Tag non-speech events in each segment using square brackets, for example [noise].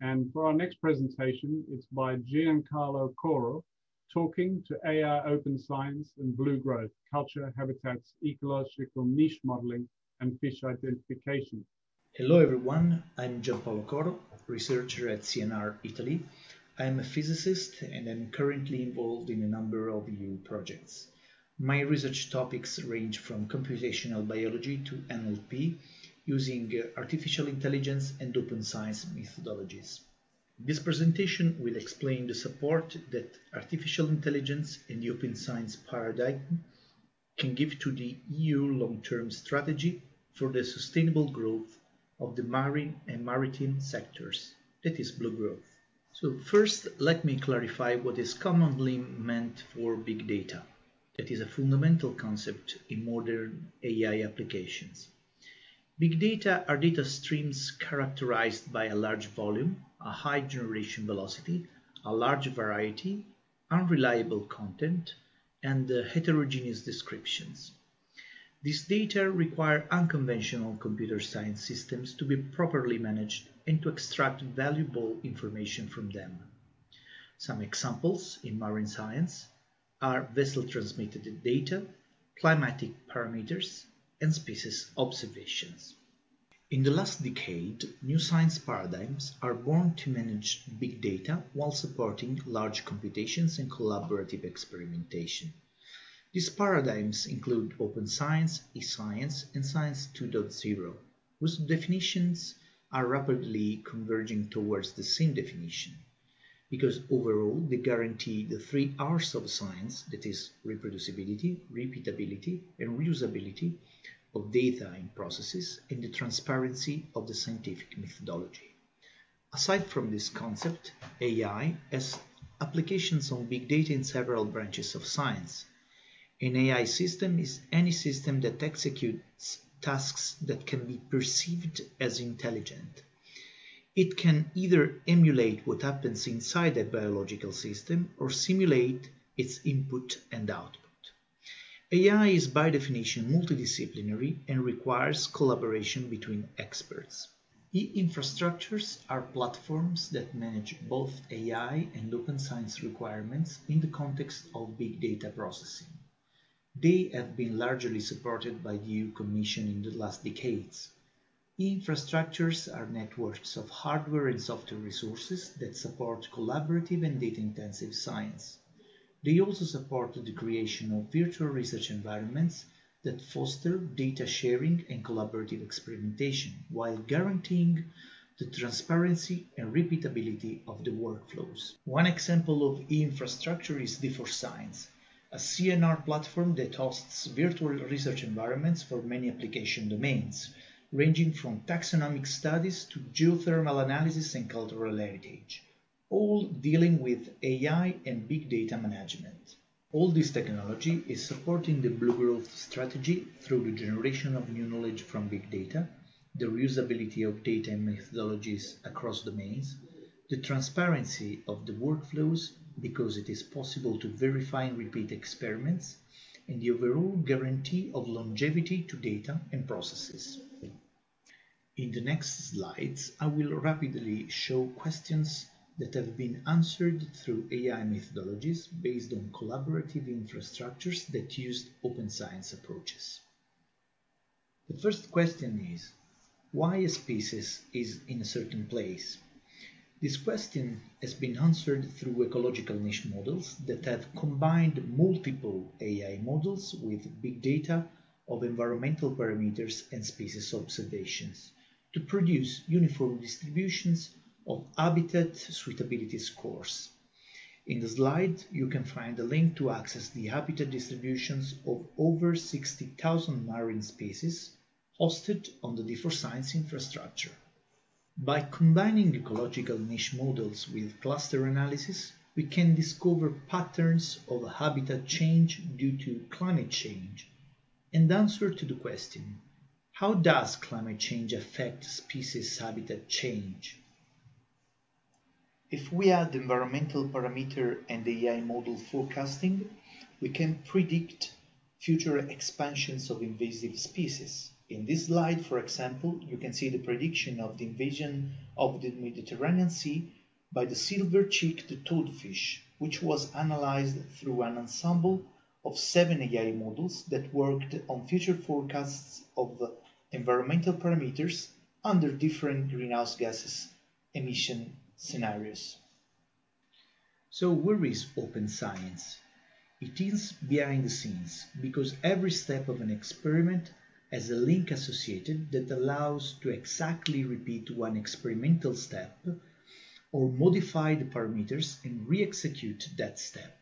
And for our next presentation, it's by Giancarlo Coro, talking to AI open science and blue growth, culture, habitats, ecological niche modeling, and fish identification. Hello everyone, I'm Gianpaolo Coro, researcher at CNR Italy. I'm a physicist and I'm currently involved in a number of EU projects. My research topics range from computational biology to NLP, using uh, artificial intelligence and open science methodologies. This presentation will explain the support that artificial intelligence and the open science paradigm can give to the EU long-term strategy for the sustainable growth of the marine and maritime sectors, that is blue growth. So first, let me clarify what is commonly meant for big data. That is a fundamental concept in modern AI applications. Big data are data streams characterized by a large volume, a high generation velocity, a large variety, unreliable content, and heterogeneous descriptions. These data require unconventional computer science systems to be properly managed and to extract valuable information from them. Some examples in marine science are vessel transmitted data, climatic parameters, and species observations. In the last decade, new science paradigms are born to manage big data while supporting large computations and collaborative experimentation. These paradigms include open science, e-science, and science 2.0, whose definitions are rapidly converging towards the same definition because overall they guarantee the three R's of science, that is reproducibility, repeatability, and reusability of data in processes and the transparency of the scientific methodology. Aside from this concept, AI has applications on big data in several branches of science. An AI system is any system that executes tasks that can be perceived as intelligent it can either emulate what happens inside a biological system or simulate its input and output. AI is by definition multidisciplinary and requires collaboration between experts. E-infrastructures are platforms that manage both AI and open science requirements in the context of big data processing. They have been largely supported by the EU Commission in the last decades. E-infrastructures are networks of hardware and software resources that support collaborative and data-intensive science. They also support the creation of virtual research environments that foster data sharing and collaborative experimentation while guaranteeing the transparency and repeatability of the workflows. One example of e-infrastructure is D4Science, a CNR platform that hosts virtual research environments for many application domains, ranging from taxonomic studies to geothermal analysis and cultural heritage, all dealing with AI and big data management. All this technology is supporting the blue growth strategy through the generation of new knowledge from big data, the reusability of data and methodologies across domains, the transparency of the workflows because it is possible to verify and repeat experiments, and the overall guarantee of longevity to data and processes. In the next slides, I will rapidly show questions that have been answered through AI methodologies based on collaborative infrastructures that used open science approaches. The first question is, why a species is in a certain place? This question has been answered through ecological niche models that have combined multiple AI models with big data of environmental parameters and species observations to produce uniform distributions of habitat suitability scores. In the slide, you can find a link to access the habitat distributions of over 60,000 marine species hosted on the D4Science infrastructure. By combining ecological niche models with cluster analysis, we can discover patterns of habitat change due to climate change and answer to the question, how does climate change affect species habitat change? If we add environmental parameter and AI model forecasting, we can predict future expansions of invasive species, In this slide, for example, you can see the prediction of the invasion of the Mediterranean Sea by the silver-cheeked toadfish, which was analyzed through an ensemble of seven AI models that worked on future forecasts of environmental parameters under different greenhouse gases emission scenarios. So where is open science? It is behind the scenes, because every step of an experiment has a link associated that allows to exactly repeat one experimental step or modify the parameters and re-execute that step.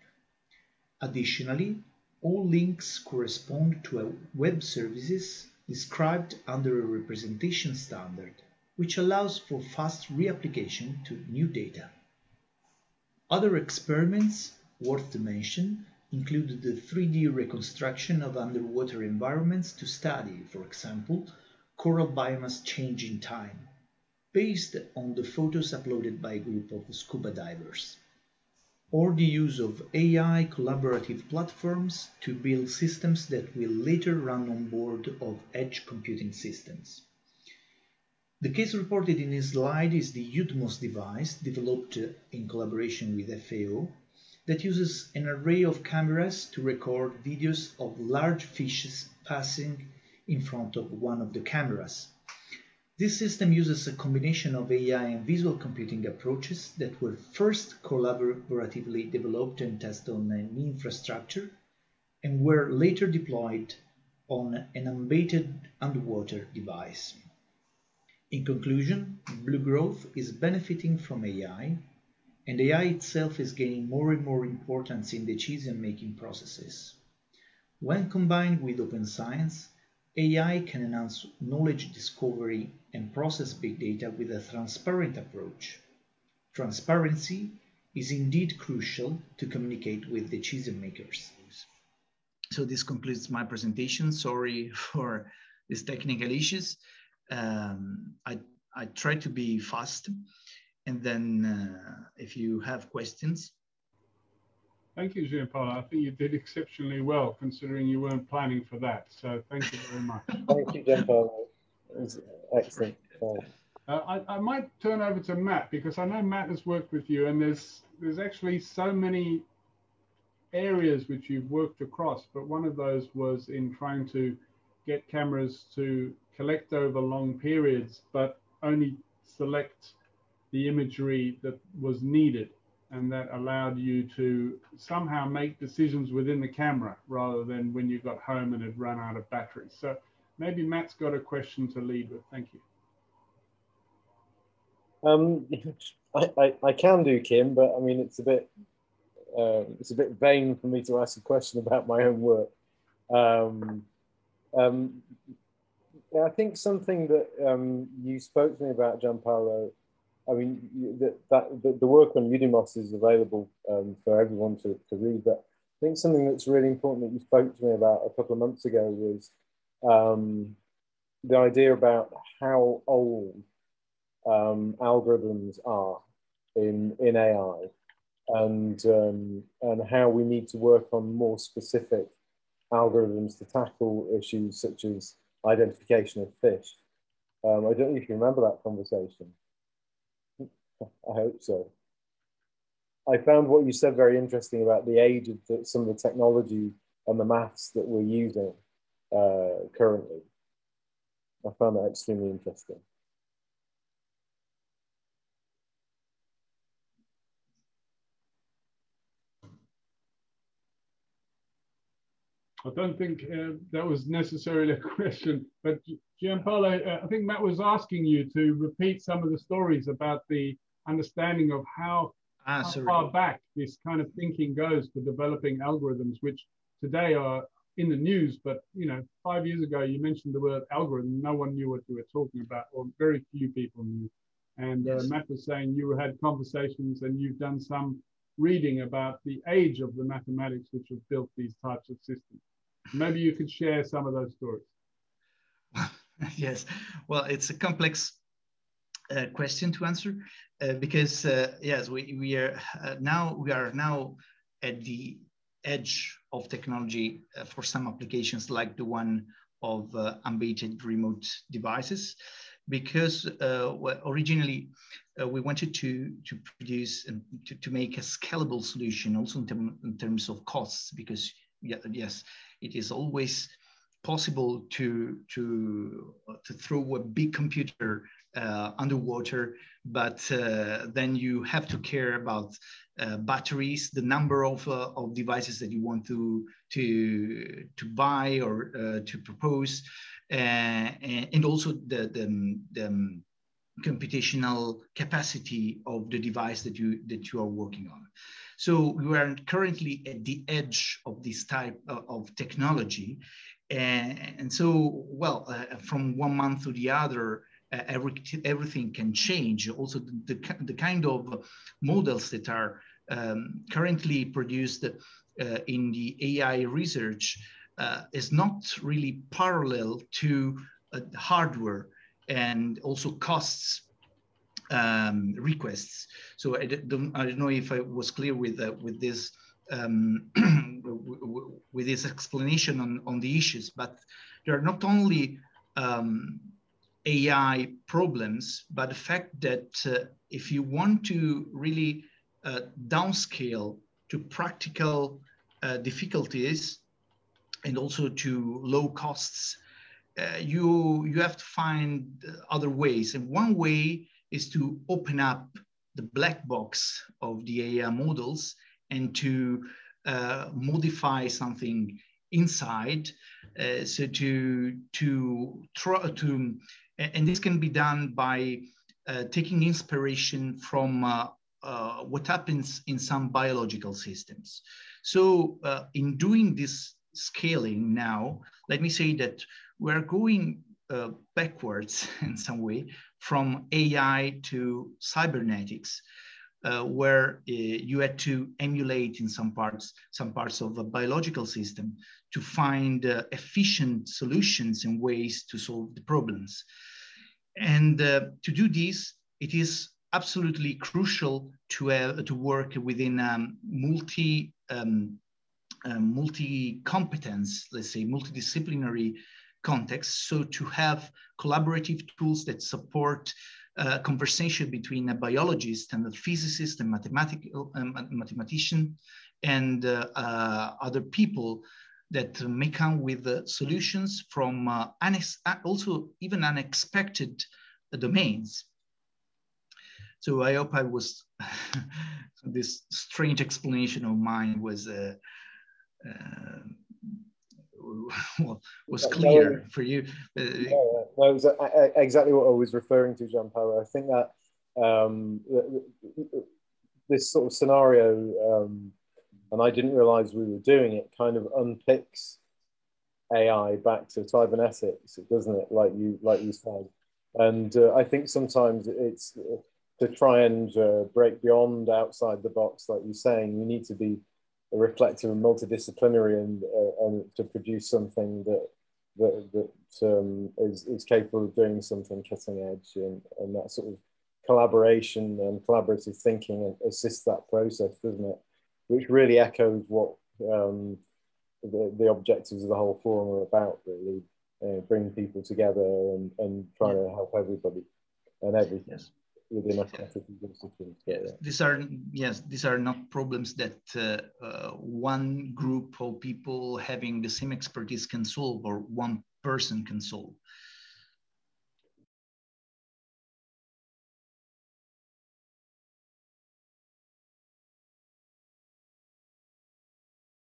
Additionally, all links correspond to a web services described under a representation standard, which allows for fast reapplication to new data. Other experiments worth to mention include the 3D reconstruction of underwater environments to study, for example, coral biomass change in time, based on the photos uploaded by a group of scuba divers, or the use of AI collaborative platforms to build systems that will later run on board of edge computing systems. The case reported in this slide is the UTMOS device developed in collaboration with FAO that uses an array of cameras to record videos of large fishes passing in front of one of the cameras. This system uses a combination of AI and visual computing approaches that were first collaboratively developed and tested on an infrastructure and were later deployed on an embedded underwater device. In conclusion, Blue Growth is benefiting from AI and AI itself is gaining more and more importance in decision-making processes. When combined with open science, AI can enhance knowledge discovery and process big data with a transparent approach. Transparency is indeed crucial to communicate with decision makers. So this concludes my presentation. Sorry [laughs] for these technical issues. Um, I, I try to be fast. And then uh, if you have questions. Thank you, Gianpaolo. I think you did exceptionally well considering you weren't planning for that. So thank you very much. [laughs] thank you. It was excellent. Uh, I, I, might turn over to Matt because I know Matt has worked with you and there's there's actually so many areas which you've worked across, but one of those was in trying to get cameras to collect over long periods, but only select the imagery that was needed and that allowed you to somehow make decisions within the camera rather than when you got home and had run out of battery. So maybe Matt's got a question to lead with. Thank you. Um, [laughs] I, I, I, can do, Kim, but I mean, it's a bit uh, it's a bit vain for me to ask a question about my own work. Um, um, I think something that um, you spoke to me about, Gianpaolo, I mean, that, that the, the, work on Udimos is available um, for everyone to, to read. But I think something that's really important that you spoke to me about a couple of months ago was um, the idea about how old um, algorithms are in, in AI and, um, and how we need to work on more specific algorithms to tackle issues such as identification of fish. Um, I don't know if you remember that conversation. I hope so. I found what you said very interesting about the age of the, some of the technology and the maths that we're using uh, currently. I found that extremely interesting. I don't think uh, that was necessarily a [laughs] question, but Gianpaolo, uh, I think Matt was asking you to repeat some of the stories about the understanding of how, ah, how far back this kind of thinking goes for developing algorithms, which today are in the news. But you know, five years ago, you mentioned the word algorithm, no one knew what you were talking about, or very few people knew. And uh. Matt was saying you had conversations and you've done some reading about the age of the mathematics which have built these types of systems. Maybe you could share some of those stories. [laughs] yes, well, it's a complex uh, question to answer uh, because uh, yes, we, we are uh, now we are now at the edge of technology uh, for some applications like the one of uh, unbaited remote devices because uh, originally uh, we wanted to, to produce and to, to make a scalable solution also in, term, in terms of costs because yeah, yes, it is always possible to, to, to throw a big computer uh, underwater, but uh, then you have to care about uh, batteries, the number of, uh, of devices that you want to, to, to buy or uh, to propose, uh, and also the, the, the computational capacity of the device that you, that you are working on. So we are currently at the edge of this type of technology. And, and so, well, from one month to the other, every, everything can change. Also, the, the, the, kind of models that are um, currently produced uh, in the AI research uh, is not really parallel to uh, hardware and also costs um, requests. So I don't, I don't know if I was clear with uh, with this um, [clears throat] with this explanation on, on the issues, but there are not only um, AI problems, but the fact that uh, if you want to really uh, downscale to practical uh, difficulties and also to low costs, uh, you you have to find other ways. And one way is to open up the black box of the AI models and to uh, modify something inside. Uh, so to to try to, and this can be done by uh, taking inspiration from uh, uh, what happens in some biological systems. So uh, in doing this scaling now, let me say that we're going uh, backwards [laughs] in some way from AI to cybernetics, uh, where uh, you had to emulate in some parts, some parts of a biological system to find uh, efficient solutions and ways to solve the problems. And uh, to do this, it is absolutely crucial to, uh, to work within um, multi, um, multi-competence, let's say multidisciplinary context. So to have collaborative tools that support uh, conversation between a biologist and a physicist and mathematical um, mathematician and uh, uh, other people that may come with uh, solutions from uh, also even unexpected domains. So I hope I was, [laughs] this strange explanation of mine was uh, [laughs] was clear for you. Uh, yeah, no, it was exactly what I was referring to, Jean Paolo. I think that um, this sort of scenario, um, and I didn't realize we were doing it, kind of unpicks AI back to cybernetics, doesn't it? Like you, like you said. And uh, I think sometimes it's to try and uh, break beyond outside the box, like you're saying, you need to be reflective and multidisciplinary and, uh, and to produce something that that, that um, is, is capable of doing something cutting edge and, and that sort of collaboration and collaborative thinking assists that process, doesn't it? Which really echoes what um, the, the objectives of the whole forum are about, really, uh, bringing people together and, and trying yeah. to help everybody and everything. Yes within a Yeah. These are yes, these are not problems that uh, uh, one group of people having the same expertise can solve or one person can solve.